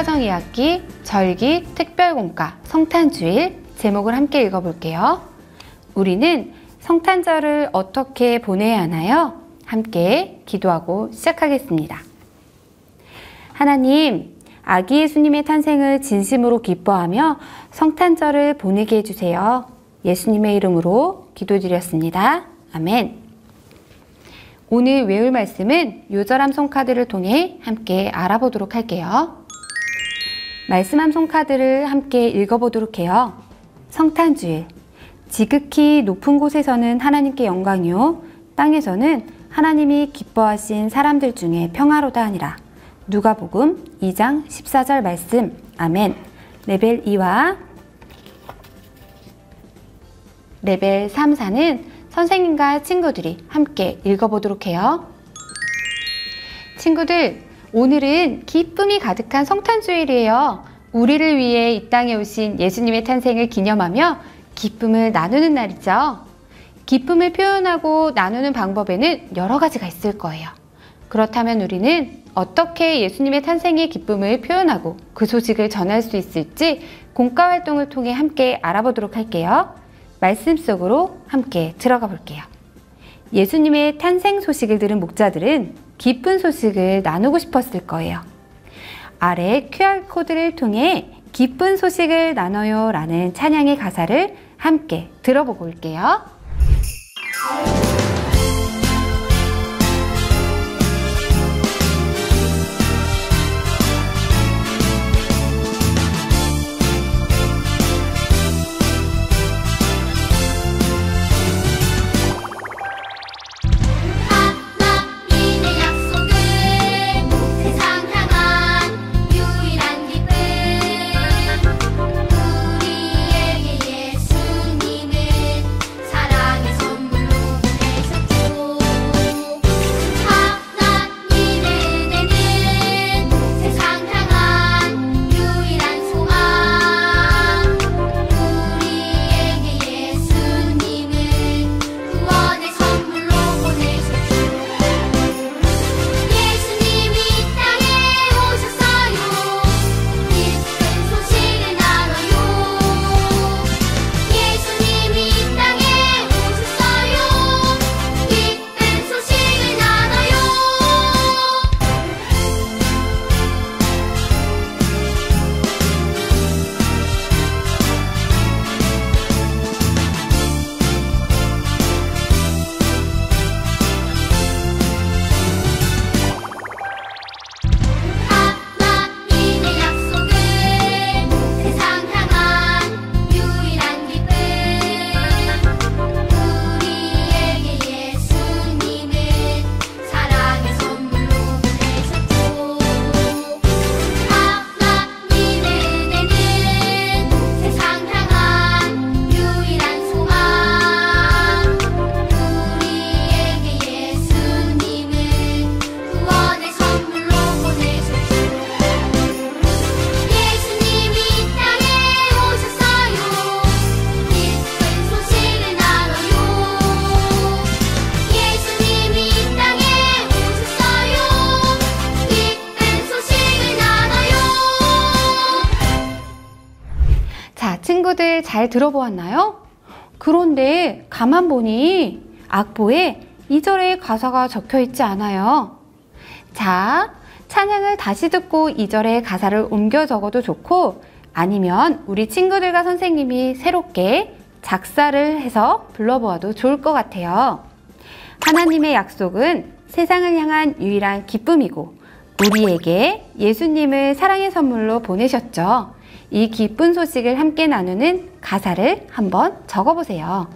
성사정 2학기 절기 특별공과 성탄주일 제목을 함께 읽어볼게요. 우리는 성탄절을 어떻게 보내야 하나요? 함께 기도하고 시작하겠습니다. 하나님, 아기 예수님의 탄생을 진심으로 기뻐하며 성탄절을 보내게 해주세요. 예수님의 이름으로 기도드렸습니다. 아멘. 오늘 외울 말씀은 요절함 송카드를 통해 함께 알아보도록 할게요. 말씀 암송 카드를 함께 읽어보도록 해요. 성탄주일. 지극히 높은 곳에서는 하나님께 영광이요. 땅에서는 하나님이 기뻐하신 사람들 중에 평화로다 하니라. 누가복음 2장 14절 말씀. 아멘. 레벨 2와 레벨 3, 4는 선생님과 친구들이 함께 읽어보도록 해요. 친구들, 오늘은 기쁨이 가득한 성탄주일이에요. 우리를 위해 이 땅에 오신 예수님의 탄생을 기념하며 기쁨을 나누는 날이죠. 기쁨을 표현하고 나누는 방법에는 여러 가지가 있을 거예요. 그렇다면 우리는 어떻게 예수님의 탄생의 기쁨을 표현하고 그 소식을 전할 수 있을지 공과 활동을 통해 함께 알아보도록 할게요. 말씀 속으로 함께 들어가 볼게요. 예수님의 탄생 소식을 들은 목자들은 기쁜 소식을 나누고 싶었을 거예요. 아래 QR코드를 통해 기쁜 소식을 나눠요 라는 찬양의 가사를 함께 들어보고 올게요. 잘 들어보았나요? 그런데 가만 보니 악보에 2절의 가사가 적혀 있지 않아요. 자, 찬양을 다시 듣고 2절의 가사를 옮겨 적어도 좋고 아니면 우리 친구들과 선생님이 새롭게 작사를 해서 불러보아도 좋을 것 같아요. 하나님의 약속은 세상을 향한 유일한 기쁨이고 우리에게 예수님을 사랑의 선물로 보내셨죠. 이 기쁜 소식을 함께 나누는 가사를 한번 적어보세요.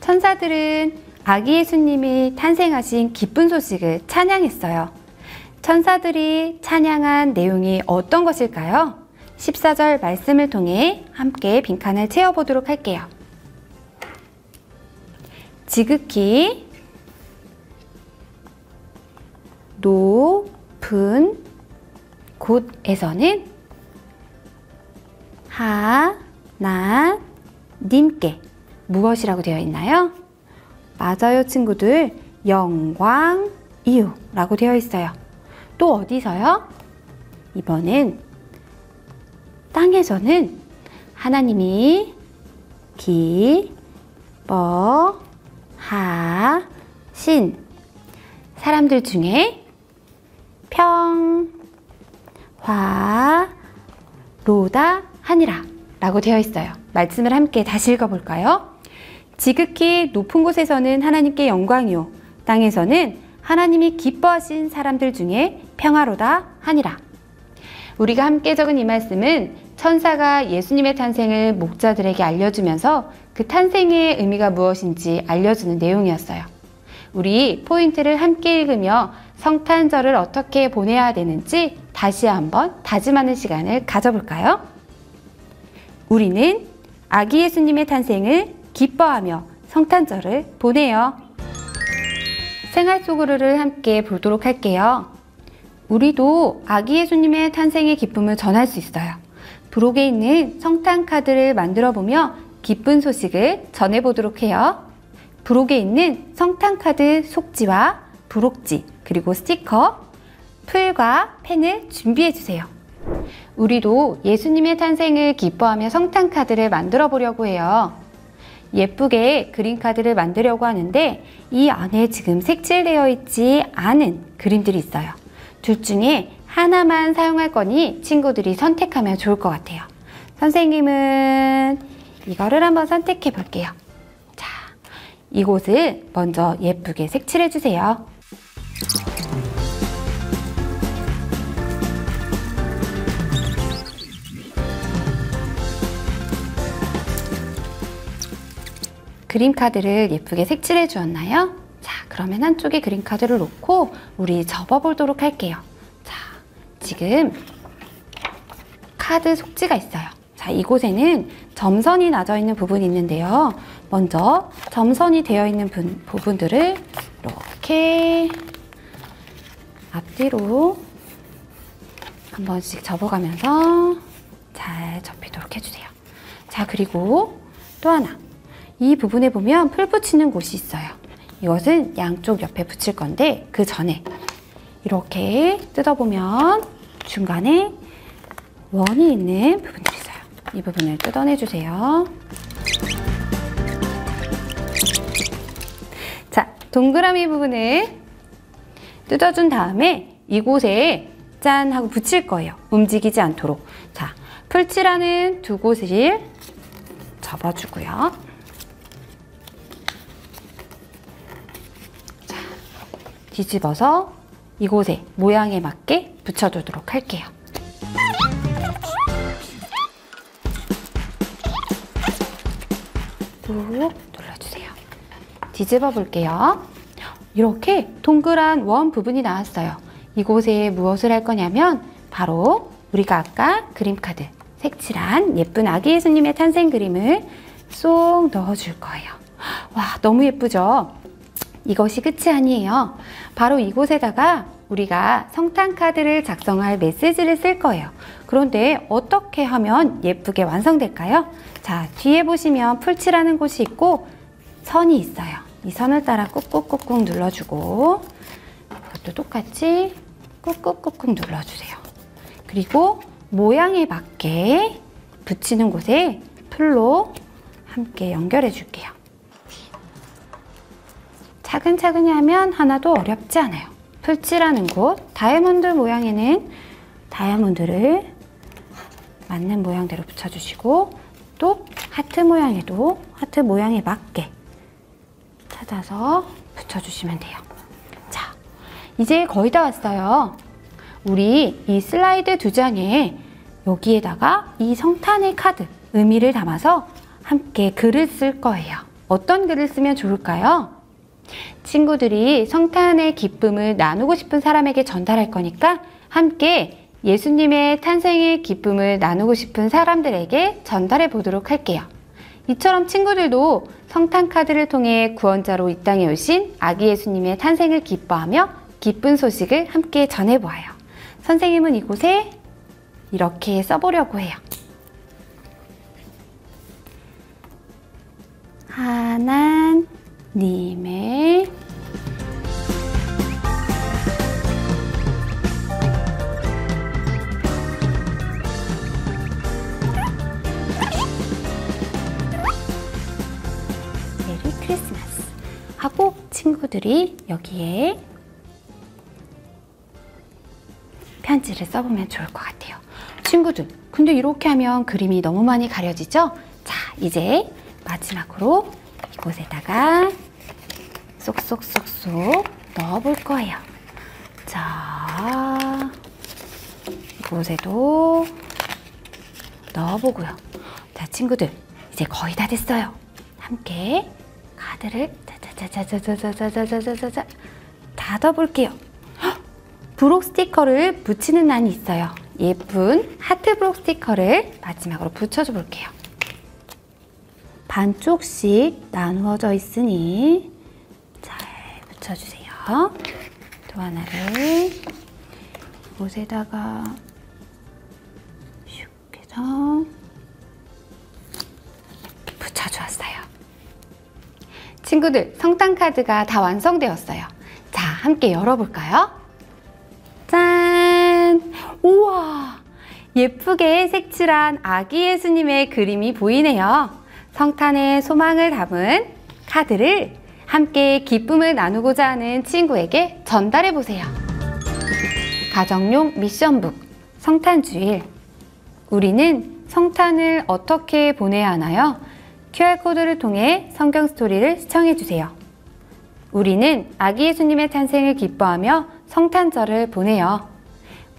천사들은 아기 예수님이 탄생하신 기쁜 소식을 찬양했어요. 천사들이 찬양한 내용이 어떤 것일까요? 14절 말씀을 통해 함께 빈칸을 채워보도록 할게요. 지극히 높은 곳에서는 하나님께 무엇이라고 되어 있나요? 맞아요 친구들 영광 이유라고 되어 있어요 또 어디서요? 이번엔 땅에서는 하나님이 기뻐하신 사람들 중에 평화로다 하니라 라고 되어 있어요. 말씀을 함께 다시 읽어볼까요? 지극히 높은 곳에서는 하나님께 영광이요. 땅에서는 하나님이 기뻐하신 사람들 중에 평화로다 하니라. 우리가 함께 적은 이 말씀은 천사가 예수님의 탄생을 목자들에게 알려주면서 그 탄생의 의미가 무엇인지 알려주는 내용이었어요. 우리 포인트를 함께 읽으며 성탄절을 어떻게 보내야 되는지 다시 한번 다짐하는 시간을 가져볼까요? 우리는 아기 예수님의 탄생을 기뻐하며 성탄절을 보내요. 생활 속으로를 함께 보도록 할게요. 우리도 아기 예수님의 탄생의 기쁨을 전할 수 있어요. 부록에 있는 성탄 카드를 만들어 보며 기쁜 소식을 전해 보도록 해요. 부록에 있는 성탄 카드 속지와 부록지 그리고 스티커, 풀과 펜을 준비해 주세요. 우리도 예수님의 탄생을 기뻐하며 성탄 카드를 만들어 보려고 해요. 예쁘게 그림 카드를 만들려고 하는데 이 안에 지금 색칠되어 있지 않은 그림들이 있어요. 둘 중에 하나만 사용할 거니 친구들이 선택하면 좋을 것 같아요. 선생님은 이거를 한번 선택해 볼게요. 자, 이곳을 먼저 예쁘게 색칠해 주세요. 그림 카드를 예쁘게 색칠해 주었나요? 자, 그러면 한쪽에 그림 카드를 놓고 우리 접어보도록 할게요. 자, 지금 카드 속지가 있어요. 자, 이곳에는 점선이 나져 있는 부분이 있는데요. 먼저 점선이 되어 있는 분, 부분들을 이렇게 앞뒤로 한 번씩 접어가면서 잘 접히도록 해주세요. 자, 그리고 또 하나. 이 부분에 보면 풀 붙이는 곳이 있어요. 이것은 양쪽 옆에 붙일 건데 그 전에 이렇게 뜯어보면 중간에 원이 있는 부분들이 있어요. 이 부분을 뜯어내주세요. 자, 동그라미 부분을 뜯어준 다음에 이곳에 짠 하고 붙일 거예요. 움직이지 않도록. 자, 풀칠하는 두 곳을 접어주고요. 뒤집어서 이곳에 모양에 맞게 붙여주도록 할게요. 꾹 눌러주세요. 뒤집어 볼게요. 이렇게 동그란 원 부분이 나왔어요. 이곳에 무엇을 할 거냐면 바로 우리가 아까 그림카드 색칠한 예쁜 아기 예수님의 탄생 그림을 쏙 넣어줄 거예요. 와 너무 예쁘죠? 이것이 끝이 아니에요. 바로 이곳에다가 우리가 성탄 카드를 작성할 메시지를 쓸 거예요. 그런데 어떻게 하면 예쁘게 완성될까요? 자, 뒤에 보시면 풀칠하는 곳이 있고 선이 있어요. 이 선을 따라 꾹꾹꾹꾹 눌러주고 이것도 똑같이 꾹꾹꾹꾹 눌러주세요. 그리고 모양에 맞게 붙이는 곳에 풀로 함께 연결해 줄게요. 차근차근히 하면 하나도 어렵지 않아요. 풀칠하는 곳, 다이아몬드 모양에는 다이아몬드를 맞는 모양대로 붙여주시고 또 하트 모양에도 하트 모양에 맞게 찾아서 붙여주시면 돼요. 자, 이제 거의 다 왔어요. 우리 이 슬라이드 두 장에 여기에다가 이 성탄의 카드 의미를 담아서 함께 글을 쓸 거예요. 어떤 글을 쓰면 좋을까요? 친구들이 성탄의 기쁨을 나누고 싶은 사람에게 전달할 거니까 함께 예수님의 탄생의 기쁨을 나누고 싶은 사람들에게 전달해 보도록 할게요. 이처럼 친구들도 성탄 카드를 통해 구원자로 이 땅에 오신 아기 예수님의 탄생을 기뻐하며 기쁜 소식을 함께 전해보아요. 선생님은 이곳에 이렇게 써보려고 해요. 하나 님의 메리 크리스마스 하고 친구들이 여기에 편지를 써보면 좋을 것 같아요 친구들 근데 이렇게 하면 그림이 너무 많이 가려지죠? 자 이제 마지막으로 이곳에다가 쏙쏙쏙쏙 넣어볼 거예요. 자, 이곳에도 넣어보고요. 자, 친구들, 이제 거의 다 됐어요. 함께 카드를 짜자자자자자자자자자자 닫아볼게요. 헉! 브록 스티커를 붙이는 난이 있어요. 예쁜 하트 브록 스티커를 마지막으로 붙여줘 볼게요. 반쪽씩 나누어져 있으니 잘 붙여주세요. 또 하나를 이곳에다가 슉 해서 붙여주었어요. 친구들, 성탄 카드가 다 완성되었어요. 자, 함께 열어볼까요? 짠! 우와! 예쁘게 색칠한 아기 예수님의 그림이 보이네요. 성탄의 소망을 담은 카드를 함께 기쁨을 나누고자 하는 친구에게 전달해 보세요. 가정용 미션북 성탄주일 우리는 성탄을 어떻게 보내야 하나요? QR코드를 통해 성경 스토리를 시청해 주세요. 우리는 아기 예수님의 탄생을 기뻐하며 성탄절을 보내요.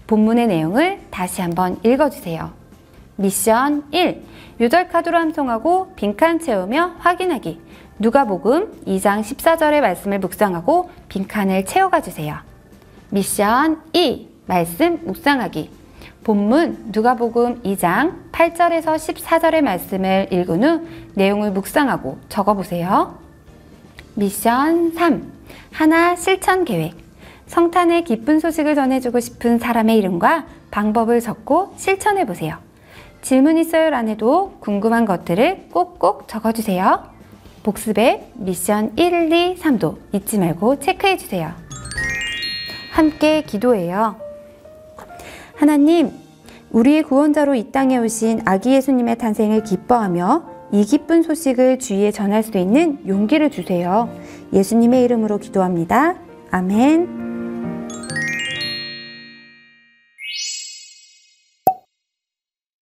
본문의 내용을 다시 한번 읽어주세요. 미션 1. 요절 카드로 함송하고 빈칸 채우며 확인하기. 누가복음 2장 14절의 말씀을 묵상하고 빈칸을 채워가 주세요. 미션 2. 말씀 묵상하기. 본문 누가복음 2장 8절에서 14절의 말씀을 읽은 후 내용을 묵상하고 적어보세요. 미션 3. 하나 실천 계획. 성탄의 기쁜 소식을 전해주고 싶은 사람의 이름과 방법을 적고 실천해 보세요. 질문 있어요 란에도 궁금한 것들을 꼭꼭 적어주세요. 복습의 미션 1, 2, 3도 잊지 말고 체크해 주세요. 함께 기도해요. 하나님, 우리의 구원자로 이 땅에 오신 아기 예수님의 탄생을 기뻐하며 이 기쁜 소식을 주위에 전할 수 있는 용기를 주세요. 예수님의 이름으로 기도합니다. 아멘.